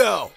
Yo.